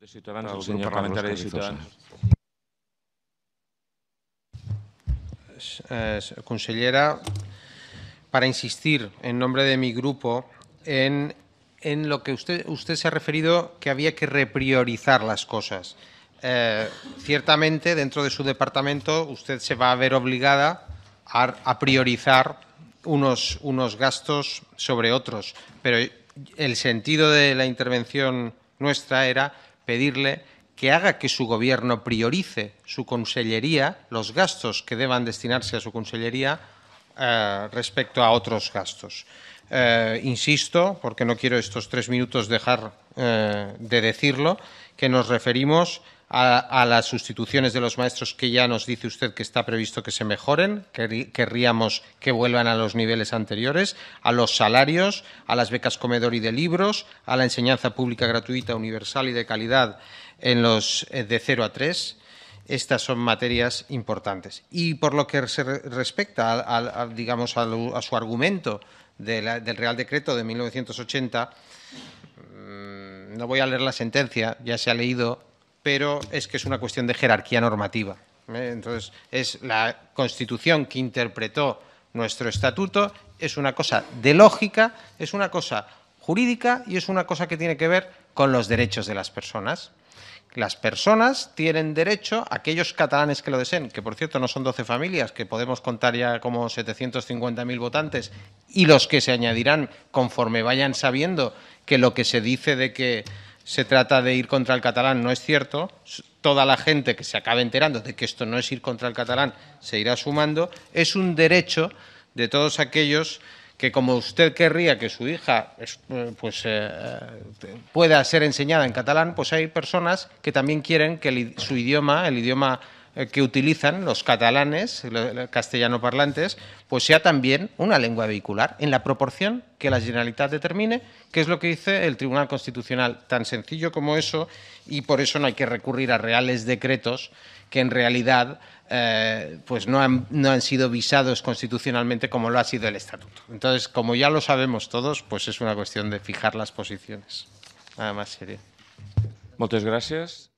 De Ciutadans, Del el senyor grup parlamentari de eh, consellera, para insistir en nombre de mi grupo en, en lo que usted, usted se ha referido que había que repriorizar las cosas. Eh, ciertamente, dentro de su departamento, usted se va a ver obligada a, a priorizar unos, unos gastos sobre otros, pero el sentido de la intervención nuestra era pedirle que haga que su gobierno priorice su consellería, los gastos que deban destinarse a su consellería eh, respecto a otros gastos. Eh, insisto, porque no quiero estos tres minutos dejar eh, de decirlo, que nos referimos a, a las sustituciones de los maestros que ya nos dice usted que está previsto que se mejoren, que querríamos que vuelvan a los niveles anteriores, a los salarios, a las becas comedor y de libros, a la enseñanza pública gratuita, universal y de calidad en los eh, de 0 a 3. Estas son materias importantes. Y por lo que se re- respecta al, digamos, a su argumento de la- del Real Decreto de 1980, mm, no voy a leer la sentencia, ya se ha leído, pero es que es una cuestión de jerarquía normativa. ¿eh? Entonces, es la Constitución que interpretó nuestro estatuto, es una cosa de lógica, es una cosa jurídica y es una cosa que tiene que ver con los derechos de las personas. Las personas tienen derecho, aquellos catalanes que lo deseen, que por cierto no son 12 familias, que podemos contar ya como 750.000 votantes, y los que se añadirán conforme vayan sabiendo que lo que se dice de que se trata de ir contra el catalán no es cierto, toda la gente que se acabe enterando de que esto no es ir contra el catalán se irá sumando, es un derecho de todos aquellos que como usted querría que su hija eh, pues, eh, pueda ser enseñada en catalán, pues hay personas que también quieren que su idioma, el idioma que utilizan los catalanes, lo- lo- castellano parlantes, pues sea también una lengua vehicular, en la proporción que la Generalitat determine, que es lo que dice el Tribunal Constitucional. Tan sencillo como eso, y por eso no hay que recurrir a reales decretos que en realidad eh, pues no han, no han sido visados constitucionalmente como lo ha sido el Estatuto. Entonces, como ya lo sabemos todos, pues es una cuestión de fijar las posiciones. Nada más sería. Moltes gràcies.